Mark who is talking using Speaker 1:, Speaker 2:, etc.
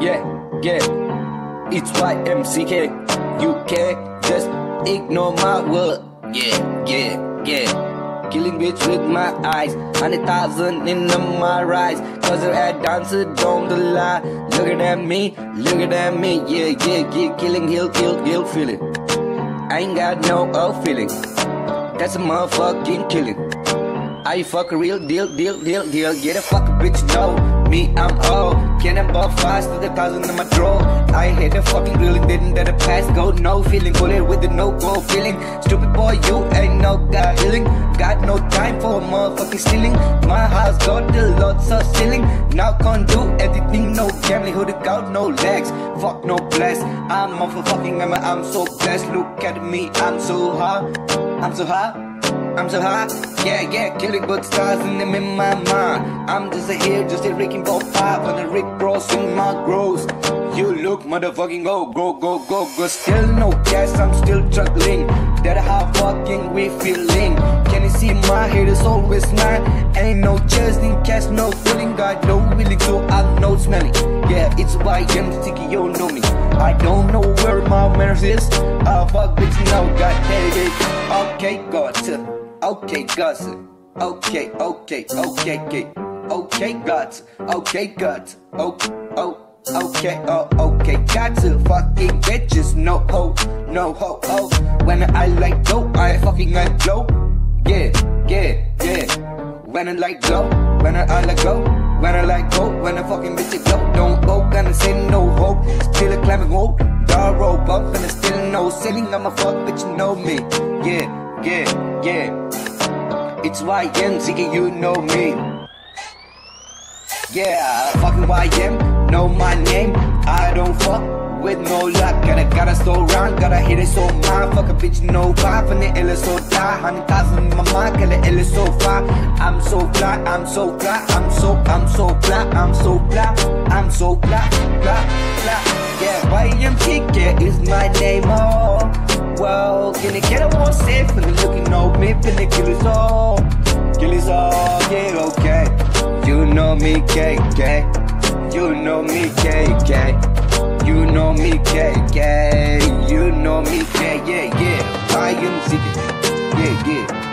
Speaker 1: yeah, yeah. It's YMCK. You can't just ignore my word. Yeah, yeah, yeah. Killing bitch with my eyes. Hundred thousand in my eyes. Cause I had dancer down the lie. Looking at me, looking at me. Yeah, yeah, yeah. Killing, kill, kill, kill, feeling. I ain't got no old feeling. That's a motherfucking killing. I fuck a real deal, deal, deal, deal. Get a fucking bitch, no. Me, I'm old. Cannon ball fast to the thousand in my draw. I hit a fucking drilling, didn't let a pass go. No feeling, bullet with the no go feeling. Stupid boy, you ain't no guy healing. Got no time for motherfucking stealing. My house got the lots of ceiling. Now can't do anything, no family, Who got no legs? Fuck no bless. I'm off a fucking hammer, I'm so blessed. Look at me, I'm so hot. I'm so high. I'm so hot, yeah, yeah, killing good stars and them in my mind. I'm just a here, just a Rick ball five on the Rick Ross in my gross. You look motherfucking go, go, go, go, go. Still no gas, I'm still juggling. That how fucking we feeling. Can you see my head is always mine? Ain't no chasing cash, no feeling. Got no willing, so I'm no smelling. Yeah, it's why I'm sticky, you know me. I don't know where my manners is. I fuck bitch now, got headache. Okay, got to. Okay, guts. Okay, okay, okay, okay. Okay, guts. Okay, guts. Oh, oh. Okay, oh, okay, got to fucking bitches, no ho, no ho, oh. When I like go, I fucking like blow. Yeah, yeah, yeah. When I like go, when I, I like go, when I like go, when I fucking bitch it go, don't go, gonna say no hope. Still a climbing wall, dog rope up, and still no sitting. I'm a fuck bitch, you know me. Yeah, yeah, yeah. It's YM, you know me. Yeah, fucking YM, know my name. I don't fuck with no luck. Gotta, gotta slow round, gotta hit it so mine. Fuck a bitch, no vibe, from the ill so die. Hundred thousand in my mind, cause the ill is so fly. I'm so fly, I'm so fly, I'm so, I'm so fly, I'm so fly, I'm so fly, fly, fly. Yeah, YMCK is my name, oh. Well, can you get a more safe when you're looking over me, finna kill us all. Kill us all, yeah, okay. You know me, KK. You know me, KK. You know me, KK. You know me, K, yeah, yeah. I am yeah, yeah, yeah.